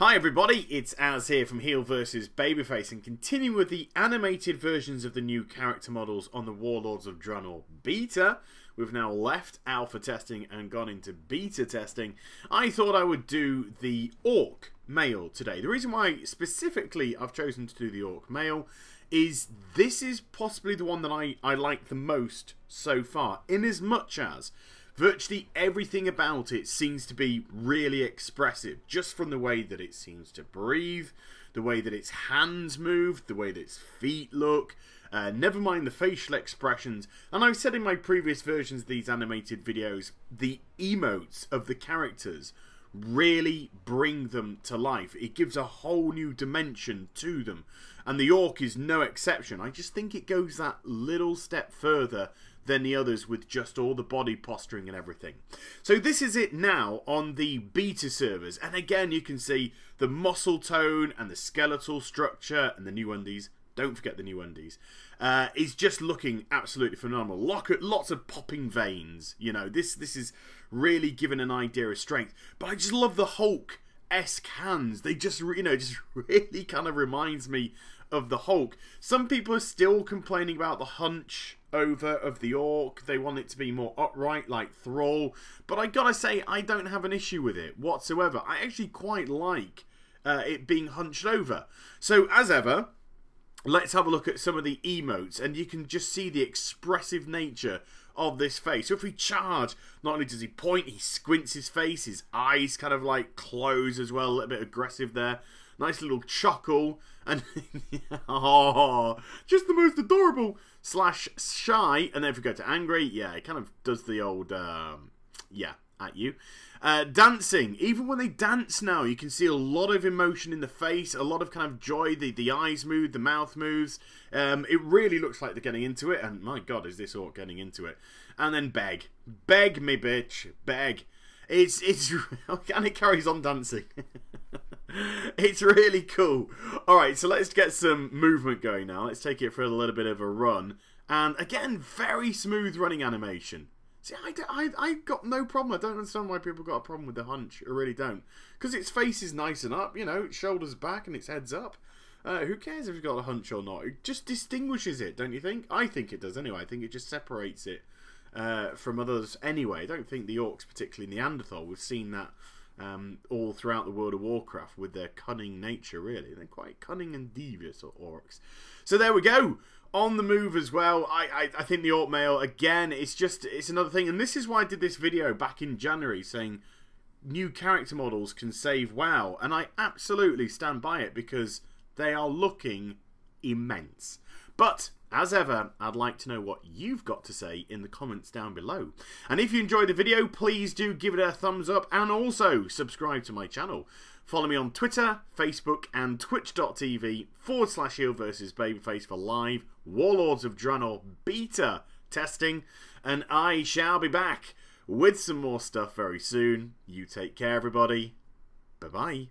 Hi everybody, it's Az here from Heel vs Babyface and continuing with the animated versions of the new character models on the Warlords of Draenor beta. We've now left alpha testing and gone into beta testing. I thought I would do the Orc male today. The reason why specifically I've chosen to do the Orc male is this is possibly the one that I, I like the most so far, in as much as Virtually everything about it seems to be really expressive, just from the way that it seems to breathe, the way that its hands move, the way that its feet look, uh, never mind the facial expressions. And I've said in my previous versions of these animated videos, the emotes of the characters really bring them to life. It gives a whole new dimension to them. And the Orc is no exception. I just think it goes that little step further than the others with just all the body posturing and everything. So this is it now on the beta servers. And again, you can see the muscle tone and the skeletal structure and the new undies. Don't forget the new undies. Uh, is just looking absolutely phenomenal. Lots of popping veins. You know, this this is really giving an idea of strength. But I just love the Hulk esque hands. They just, you know, just really kind of reminds me of the Hulk. Some people are still complaining about the hunch over of the orc. They want it to be more upright like Thrall. But I gotta say, I don't have an issue with it whatsoever. I actually quite like uh, it being hunched over. So, as ever, let's have a look at some of the emotes. And you can just see the expressive nature of this face. So if we charge, not only does he point, he squints his face, his eyes kind of like close as well, a little bit aggressive there nice little chuckle, and oh, just the most adorable slash shy. And then if we go to angry, yeah, it kind of does the old um, yeah at you. Uh, dancing, even when they dance now, you can see a lot of emotion in the face, a lot of kind of joy. The the eyes move, the mouth moves. Um, it really looks like they're getting into it. And my God, is this orc getting into it? And then beg, beg me, bitch, beg. It's it's and it carries on dancing. it's really cool. All right, so let's get some movement going now. Let's take it for a little bit of a run. And again, very smooth running animation. See, I, I, I got no problem. I don't understand why people got a problem with the hunch. I really don't. Because its face is nice and up, you know, its shoulders back and its head's up. Uh, who cares if it's got a hunch or not? It just distinguishes it, don't you think? I think it does anyway. I think it just separates it uh, from others anyway. I don't think the orcs, particularly Neanderthal, we've seen that um, all throughout the World of Warcraft with their cunning nature, really. They're quite cunning and devious orcs. So there we go. On the move as well. I, I, I think the Male, again, it's just, it's another thing. And this is why I did this video back in January saying new character models can save WoW. And I absolutely stand by it because they are looking immense. But as ever, I'd like to know what you've got to say in the comments down below. And if you enjoyed the video, please do give it a thumbs up and also subscribe to my channel. Follow me on Twitter, Facebook and twitch.tv forward slash heel versus babyface for live Warlords of Draenor beta testing. And I shall be back with some more stuff very soon. You take care, everybody. Bye-bye.